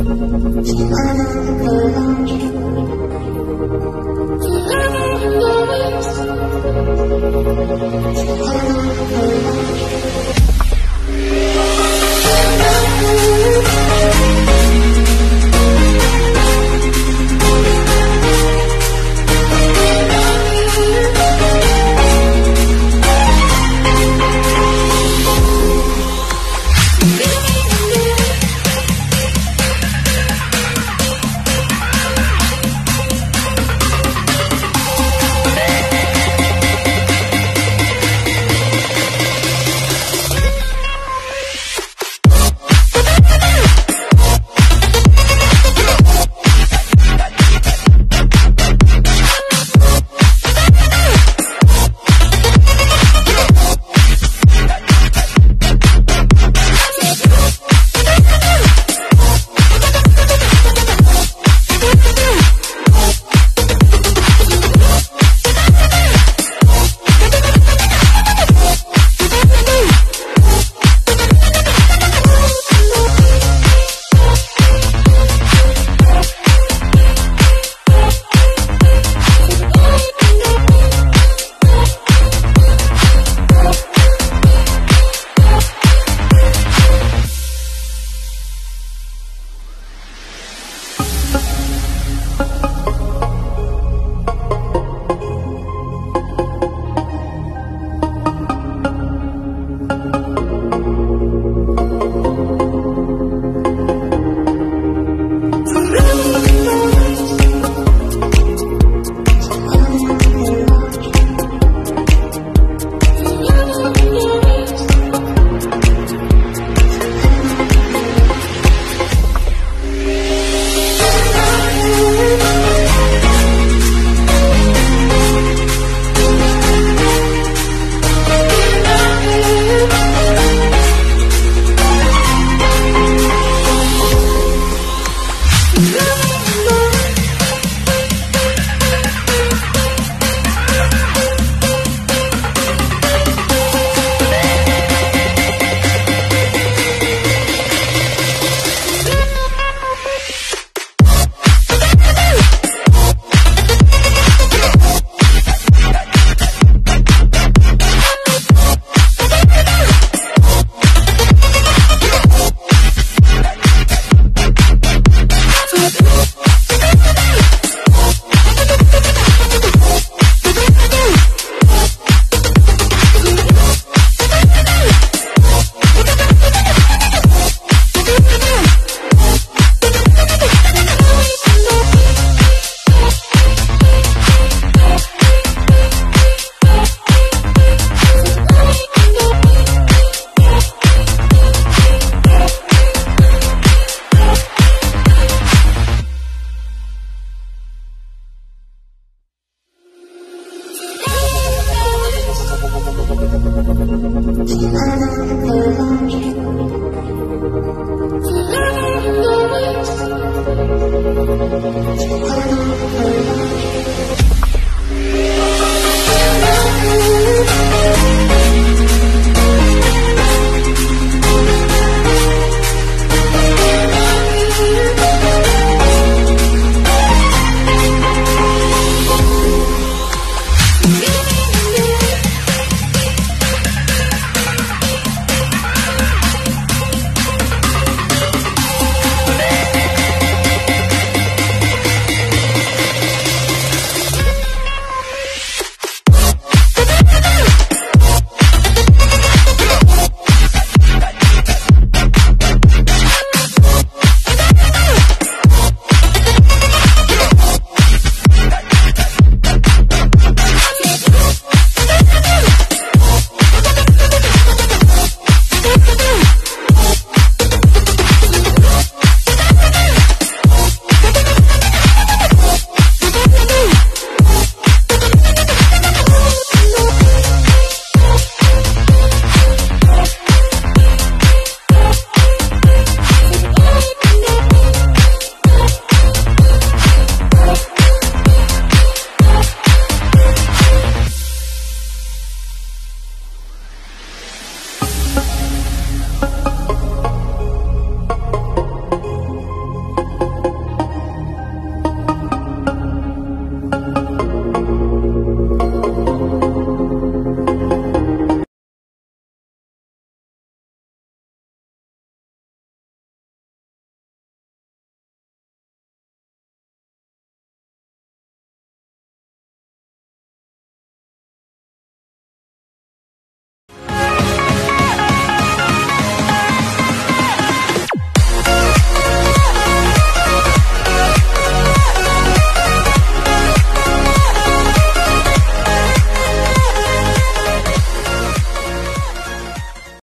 I'm a